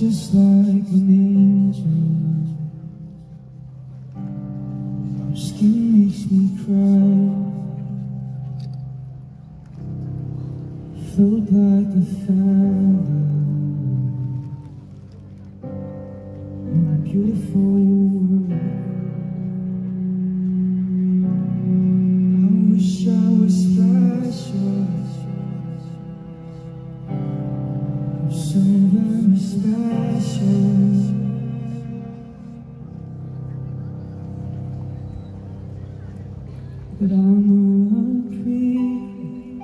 just like an angel. Your skin makes me cry. Float like a feather. Beautiful you were. Wish I was special. so very special. But I'm a creep.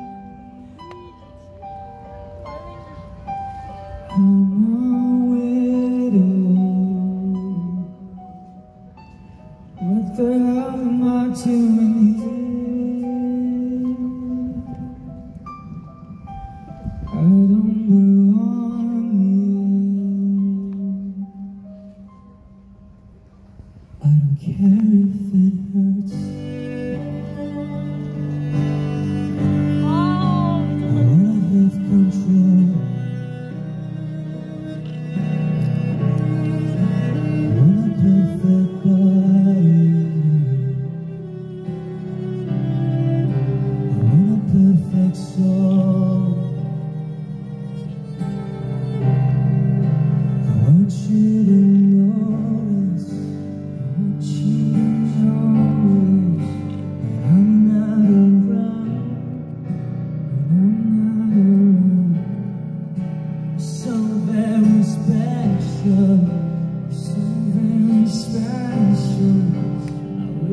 I'm a widow. What the hell am I doing I don't care if it hurts.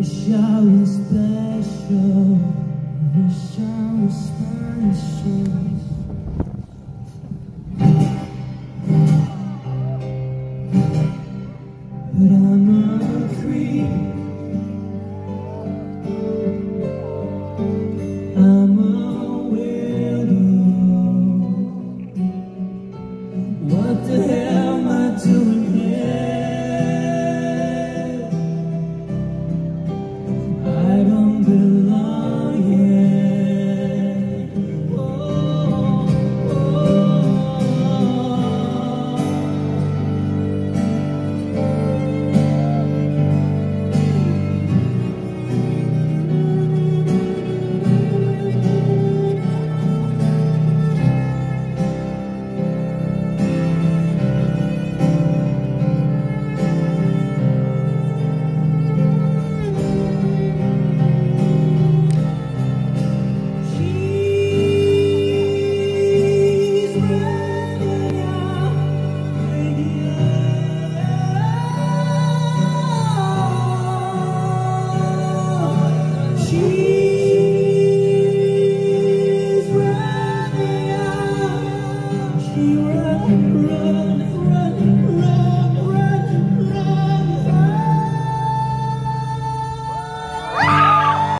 Wish I was special, I wish I was special. But I'm a creep. I'm a widow. What